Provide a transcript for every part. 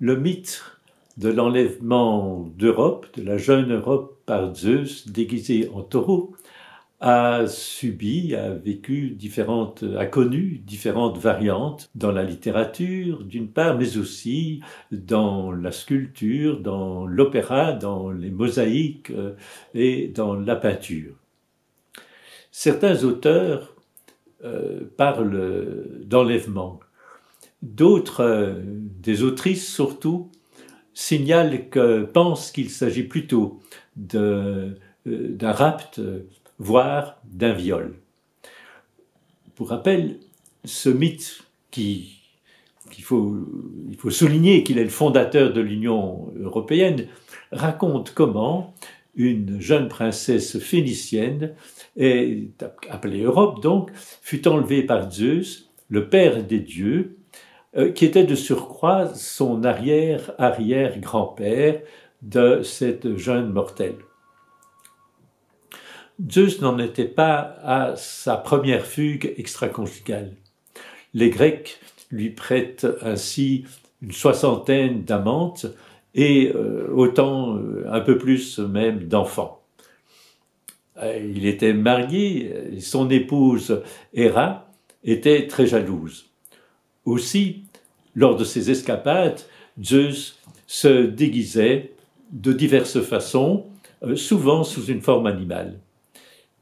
le mythe de l'enlèvement d'Europe, de la jeune Europe par Zeus déguisé en taureau, a subi, a vécu différentes, a connu différentes variantes dans la littérature d'une part, mais aussi dans la sculpture, dans l'opéra, dans les mosaïques euh, et dans la peinture. Certains auteurs euh, parlent d'enlèvement. D'autres, euh, des autrices surtout, signalent que pensent qu'il s'agit plutôt d'un rapt, voire d'un viol. Pour rappel, ce mythe qui qu'il faut, il faut souligner qu'il est le fondateur de l'Union européenne, raconte comment une jeune princesse phénicienne, appelée Europe donc, fut enlevée par Zeus, le père des dieux, euh, qui était de surcroît son arrière-arrière-grand-père de cette jeune mortelle. Zeus n'en était pas à sa première fugue extraconjugale. Les Grecs lui prêtent ainsi une soixantaine d'amantes et euh, autant, euh, un peu plus même, d'enfants. Il était marié, son épouse Héra était très jalouse. Aussi, lors de ses escapades, Zeus se déguisait de diverses façons, euh, souvent sous une forme animale.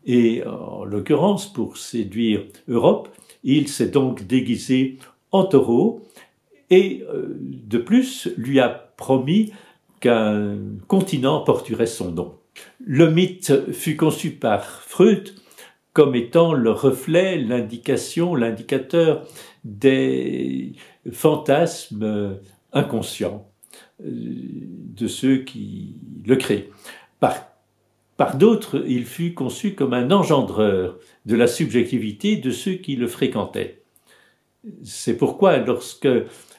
Et en l'occurrence, pour séduire Europe, il s'est donc déguisé en taureau et euh, de plus lui a promis qu'un continent porterait son nom. Le mythe fut conçu par Freud comme étant le reflet, l'indication, l'indicateur des fantasmes inconscients euh, de ceux qui le créent. Par, d'autres, il fut conçu comme un engendreur de la subjectivité de ceux qui le fréquentaient. C'est pourquoi lorsque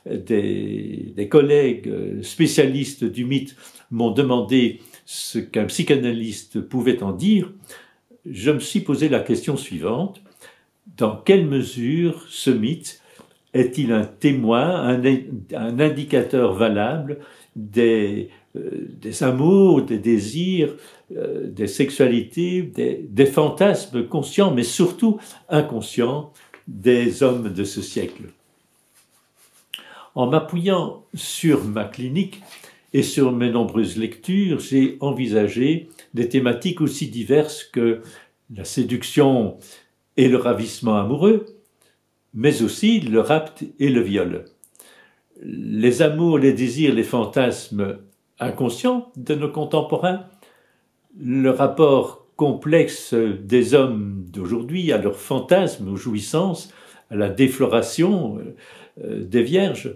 des, collègues spécialistes du mythe m'ont demandé ce qu'un psychanalyste pouvait en dire, je me suis posé la question suivante. Dans quelle mesure ce mythe est-il un témoin, un, indicateur valable des, euh, des, amours, des désirs, euh, des sexualités, des, fantasmes conscients, mais surtout inconscients des hommes de ce siècle? En m'appuyant sur ma clinique et sur mes nombreuses lectures, j'ai envisagé des thématiques aussi diverses que la séduction et le ravissement amoureux, mais aussi le rapt et le viol. Les amours, les désirs, les fantasmes inconscients de nos contemporains, le rapport complexe des hommes d'aujourd'hui à leurs fantasmes, aux jouissances, à la défloration euh, des vierges,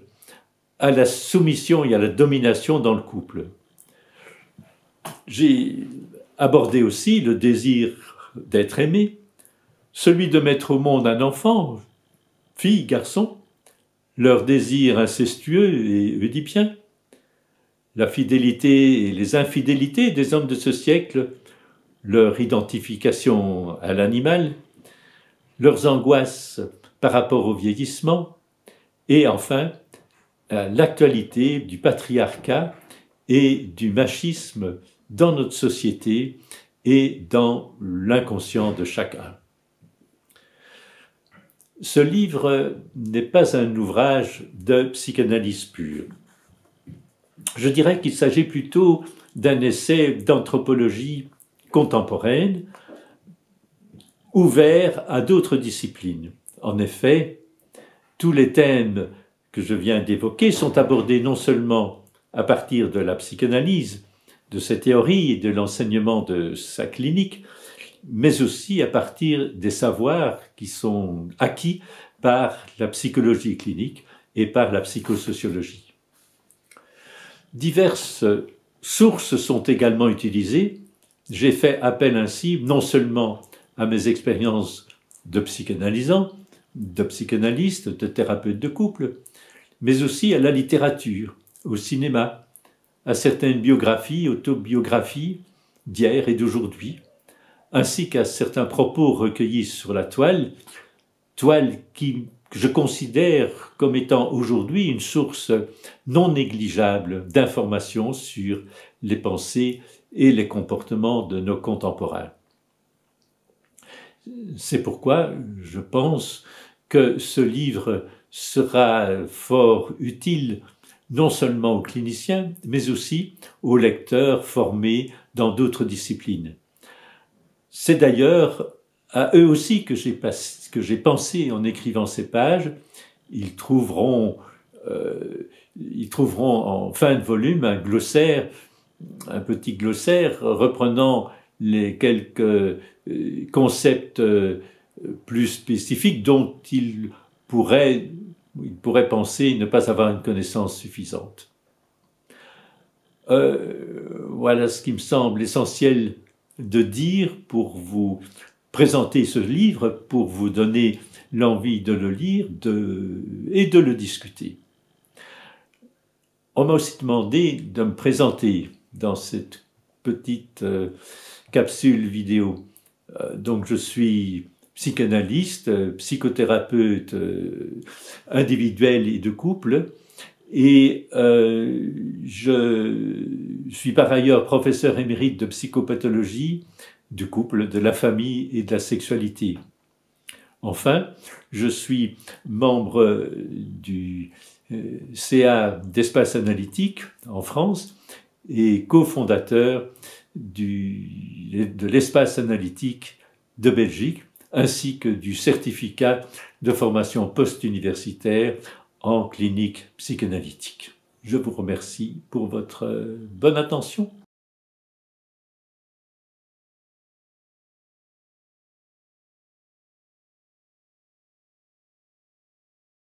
à la soumission et à la domination dans le couple. J'ai abordé aussi le désir d'être aimé, celui de mettre au monde un enfant, fille, garçon, leur désir incestueux et oedipien, la fidélité et les infidélités des hommes de ce siècle, leur identification à l'animal, leurs angoisses par rapport au vieillissement, et enfin l'actualité du patriarcat et du machisme dans notre société et dans l'inconscient de chacun. Ce livre n'est pas un ouvrage de psychanalyse pure. Je dirais qu'il s'agit plutôt d'un essai d'anthropologie contemporaine ouvert à d'autres disciplines. En effet, tous les thèmes que je viens d'évoquer sont abordés non seulement à partir de la psychanalyse, de ses théories et de l'enseignement de sa clinique, mais aussi à partir des savoirs qui sont acquis par la psychologie clinique et par la psychosociologie. Diverses sources sont également utilisées. J'ai fait appel ainsi non seulement à mes expériences de psychanalysant, de psychanalyste, de thérapeute de couple, mais aussi à la littérature, au cinéma, à certaines biographies, autobiographies d'hier et d'aujourd'hui, ainsi qu'à certains propos recueillis sur la toile, toile qui, que je considère comme étant aujourd'hui une source non négligeable d'informations sur les pensées et les comportements de nos contemporains. C'est pourquoi je pense que ce livre sera fort utile non seulement aux cliniciens, mais aussi aux lecteurs formés dans d'autres disciplines. C'est d'ailleurs à eux aussi que j'ai, pensé en écrivant ces pages. Ils trouveront, euh, ils trouveront en fin de volume un glossaire, un petit glossaire reprenant les quelques euh, concepts euh, plus spécifiques dont ils ils pourraient penser ne pas avoir une connaissance suffisante. voilà ce qui me semble essentiel de dire pour vous présenter ce livre pour vous donner l'envie de le lire et de le discuter. On m'a aussi demandé de me présenter dans cette petite euh, capsule vidéo. Euh, donc je suis psychanalyste, psychothérapeute euh, individuel et de couple, et je suis par ailleurs professeur émérite de psychopathologie du couple, de la famille et de la sexualité. Enfin, je suis membre du euh, CA d'espace analytique en France et cofondateur de l'espace analytique de Belgique, ainsi que du certificat de formation post-universitaire en clinique psychanalytique. Je vous remercie pour votre bonne attention.